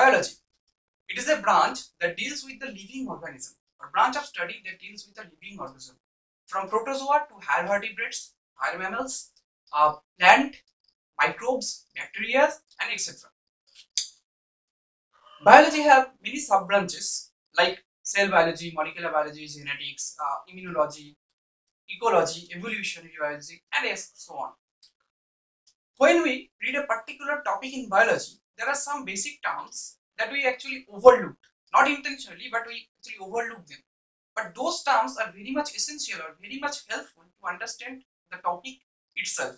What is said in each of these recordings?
Biology. It is a branch that deals with the living organism, or branch of study that deals with the living organism, from protozoa to higher vertebrates, higher mammals, uh, plant, microbes, bacteria, and etc. Biology have many sub branches like cell biology, molecular biology, genetics, uh, immunology, ecology, evolutionary biology, and so on. When we read a particular topic in biology, there are some basic terms that we actually overlooked, not intentionally, but we actually overlook them. But those terms are very much essential or very much helpful to understand the topic itself.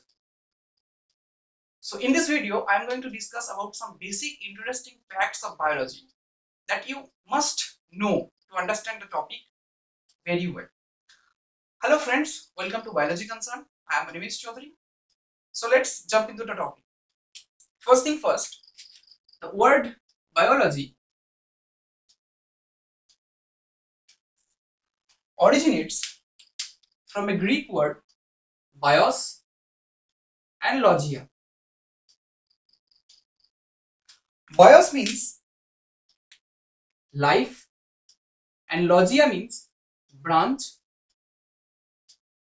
So in this video, I am going to discuss about some basic interesting facts of biology that you must know to understand the topic very well. Hello friends, welcome to Biology Concern. I am Ramesh Chaudhary. So let's jump into the topic. First thing first, the word biology originates from a Greek word bios and logia. Bios means life and logia means branch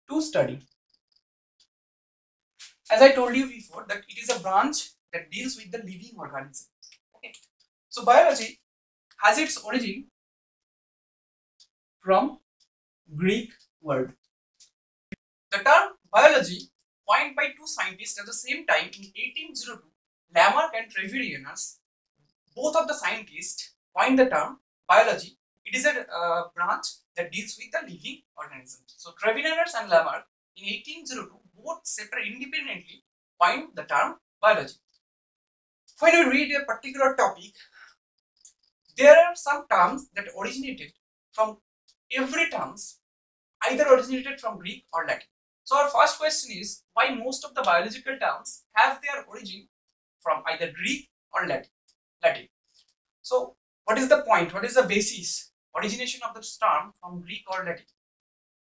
to study. As I told you before that it is a branch that deals with the living organism. So biology has its origin from Greek word. The term biology coined by two scientists at the same time in 1802, Lamarck and Treviranus, both of the scientists coined the term biology. It is a uh, branch that deals with the living organisms. So Treviranus and Lamarck in 1802 both separate independently coined the term biology. When we read a particular topic, there are some terms that originated from every terms either originated from Greek or Latin. So our first question is why most of the biological terms have their origin from either Greek or Latin. Latin. So what is the point? What is the basis? Origination of the term from Greek or Latin?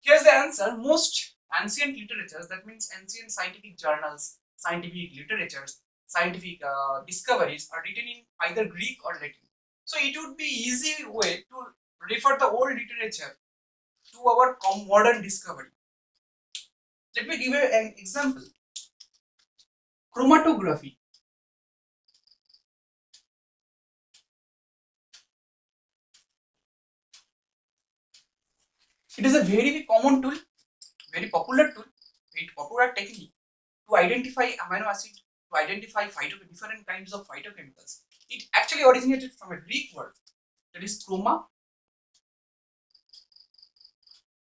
Here's the answer. Most ancient literatures, that means ancient scientific journals, scientific literatures, scientific uh, discoveries are written in either Greek or Latin. So it would be easy way to refer the old literature to our modern discovery. Let me give you an example. Chromatography. It is a very common tool, very popular tool, very popular technique to identify amino acid, to identify different kinds of phytochemicals. It actually originated from a Greek word that is chroma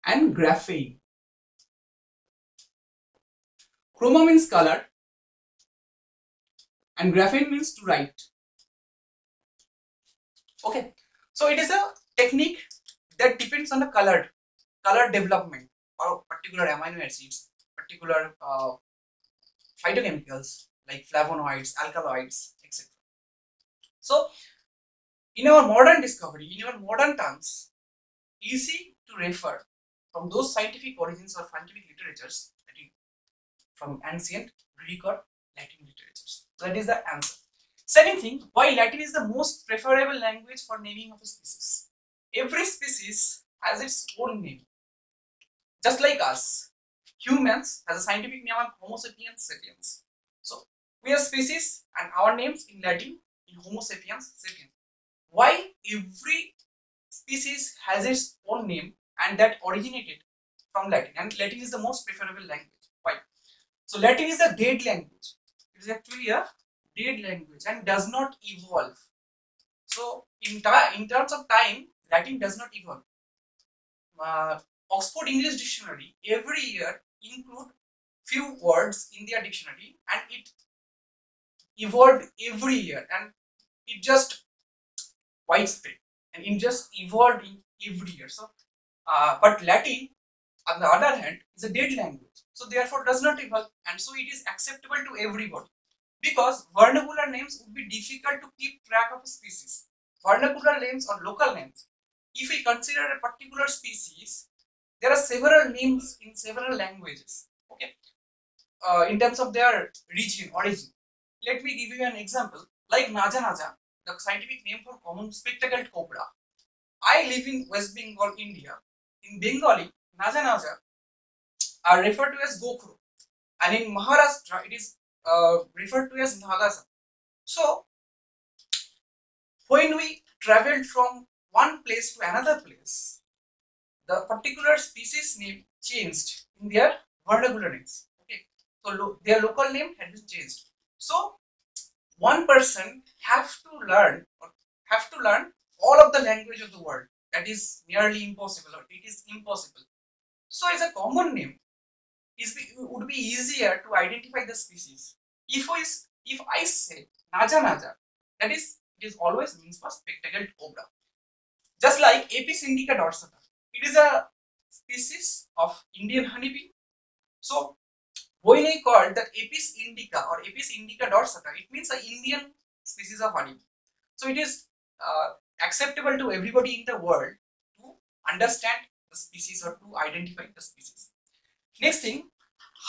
and graphein. Chroma means color and graphein means to write. Okay, so it is a technique that depends on the color, color development or particular amino acids, particular uh, phytochemicals like flavonoids, alkaloids, etc. So, in our modern discovery, in our modern terms, easy to refer from those scientific origins or scientific literatures from ancient Greek or Latin literatures. So that is the answer. Second thing, why Latin is the most preferable language for naming of a species. Every species has its own name. Just like us, humans has a scientific name of Homo sapiens sapiens. So we are species and our names in Latin in Homo sapiens sapiens. Why every species has its own name and that originated from Latin and Latin is the most preferable language. Why? So Latin is a dead language. It is actually a dead language and does not evolve. So in, in terms of time, Latin does not evolve. Uh, Oxford English Dictionary every year include few words in their dictionary and it evolved every year and it just widespread and it just evolved every year. So uh, but Latin, on the other hand, is a dead language. So therefore does not evolve and so it is acceptable to everybody. Because vernacular names would be difficult to keep track of a species. Vernacular names or local names. If we consider a particular species, there are several names in several languages. Okay. Uh, in terms of their region, origin. Let me give you an example. Like Naja Naja, the scientific name for common spectacled cobra. I live in West Bengal, India. In Bengali, Naja Naja are referred to as Gokro, and in Maharashtra, it is uh, referred to as Nagasa. So, when we traveled from one place to another place, the particular species name changed in their vernacular names. Okay, so lo their local name had been changed. So, one person have to learn or have to learn all of the language of the world. That is nearly impossible, or it is impossible. So, as a common name, is would be easier to identify the species. If we if I say Naja Naja, that is it is always means for spectacled cobra. Just like Apis indica dorsata, it is a species of Indian honeybee. So when I call the Apis indica or Apis indica dorsata, it means an Indian species of honeybee. So it is uh, acceptable to everybody in the world to understand the species or to identify the species. Next thing,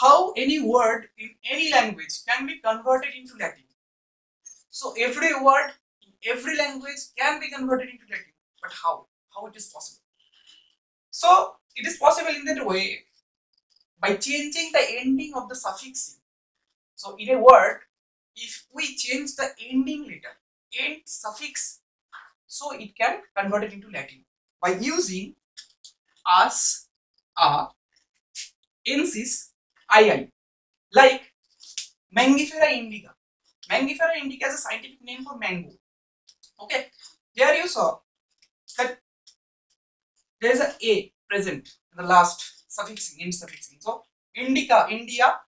how any word in any language can be converted into Latin. So every word in every language can be converted into Latin. But how? How it is possible? So it is possible in that way by changing the ending of the suffix. So in a word, if we change the ending letter, end suffix, so it can convert it into Latin by using as, a, ensis, II, like Mangifera indica. Mangifera indica is a scientific name for mango. Okay, here you saw that there is a A present in the last suffixing, in suffixing. So, indica, India,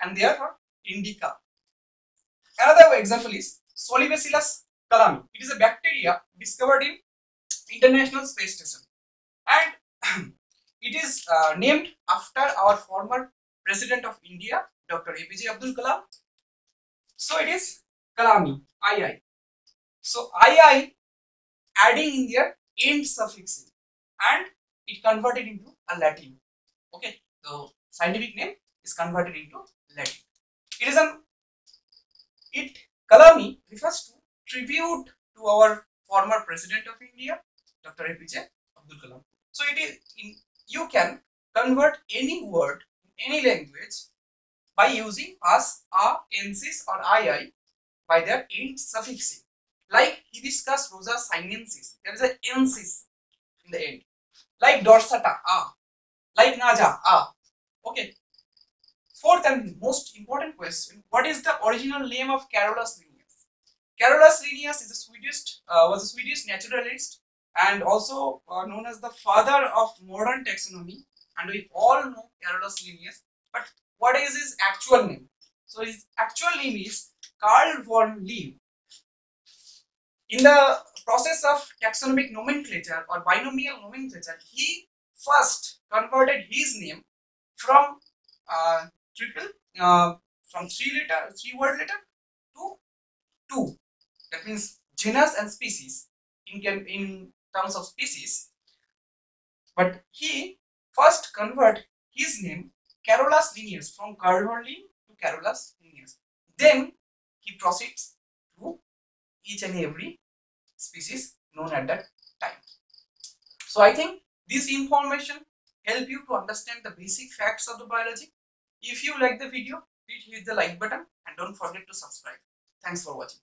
and therefore indica. Another example is Solibacillus kalamii. It is a bacteria discovered in International Space Station and it is uh, named after our former President of India, Dr. APJ Abdul Kalam. So it is Kalami, II. So II adding in their end suffix and it converted into a Latin. Okay, so scientific name is converted into Latin. It is an it Kalami refers to tribute to our former President of India, Dr. APJ Abdul Kalam. So it is in you can convert any word in any language by using as, a, ensis or ii by their end suffixing. Like Hibiscus rosa sinensis, there is an ensis in the end. Like dorsata, a. Like naja, ah. Okay. Fourth and most important question, what is the original name of Carolus Linnaeus? Carolus Linnaeus is a Swedish, uh, was a Swedish naturalist and also uh, known as the father of modern taxonomy and we all know Carolus Linnaeus but what is his actual name so his actual name is Carl von Linné in the process of taxonomic nomenclature or binomial nomenclature he first converted his name from uh, triple uh, from three letter three word letter to two that means genus and species in, in terms of species. But he first convert his name Carolus Linnaeus from Carolin to Carolus Linnaeus. Then he proceeds to each and every species known at that time. So I think this information help you to understand the basic facts of the biology. If you like the video, please hit the like button and don't forget to subscribe. Thanks for watching.